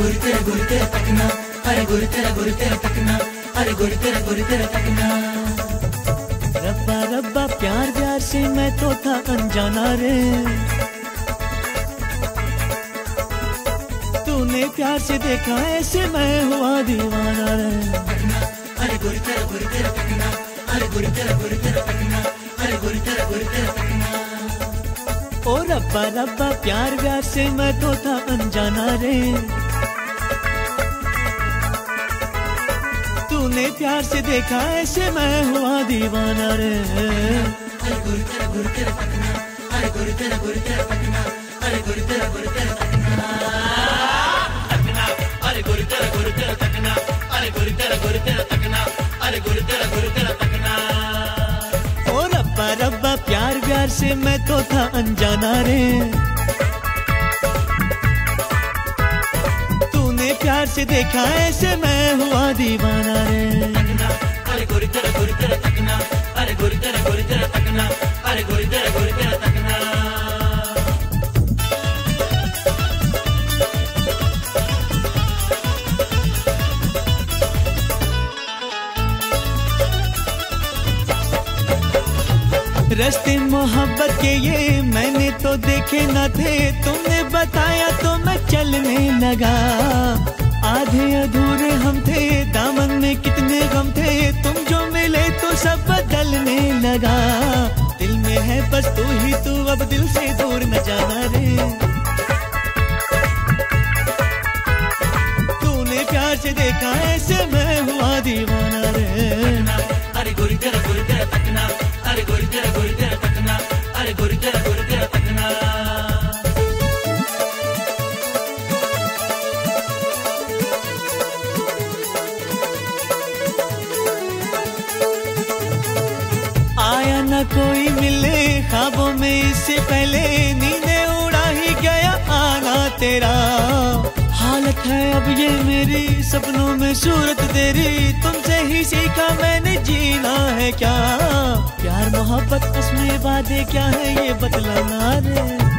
तेरा गुरु तेरा तकना अरे गुरु तेरा गुरु तेरा तकना अरे गुरु तेरा गुरु तेरा तकना रब्बा रब्बा प्यार प्यार से मैं तो था अनजाना रे तूने प्यार से देखा ऐसे मैं हुआ दीवाना रे अरे गुरु तेरा गुरु तेरा तकना अरे गुरु तेरा गुरु तेरा तकना अरे गुरु तेरा गुरु तेरा तकना ओ रब्बा रब्बा प्यार प्यार से मैं तो था अनजाना रे तूने प्यार से देखा, ऐसे मैं हुआ दीवाना रे। अरे गुरु तेरा गुरु तेरा अरे गुरु तेरा गुरु तेरा अरे गुरु तेरा गुरु तेरा अरे गुरु तेरा गुरु तेरा अरे गुरु तेरा गुरु तेरा अरे गुरु तेरा गुरु तेरा ओ रब्बा रब्बा प्यार प्यार से मैं तो था अनजाना रे। तूने प्यार से देखा, ऐसे मैं हुआ दीवाना रस्ते मोहब्बत के ये मैंने तो देखे न थे। तुमने बताया तो मैं चलने लगा। आधे अधूरे हम थे, दामन में कितने गम थे। तुम जो मिले तो सब बदलने लगा। दिल में है बस तू ही, तू अब दिल से दूर न जाना रे। तूने प्यार से देखा, ऐसे मैं हुआ दीवाना रे। अरे गुरु तेरा गुरु तेरा कोई मिले ख्वाबों में इससे पहले नींदे उड़ा ही गया आना तेरा। हालत है अब ये मेरी, सपनों में सूरत तेरी। तुमसे ही सीखा मैंने जीना है क्या? प्यार, मोहब्बत, उसमें वादे क्या है ये बतलाना रे?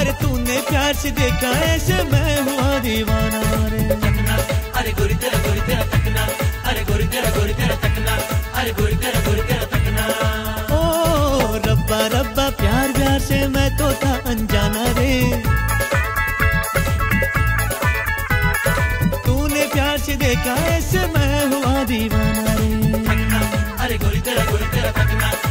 अरे तूने प्यार से देखा ऐसे मैं हुआ दीवाना रे। तो था अनजाना रे। तूने प्यार से देखा ऐसे मैं हुआ दीवाना रे। अरे गुरु तेरा गुरु तेरा